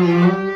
Mm-hmm.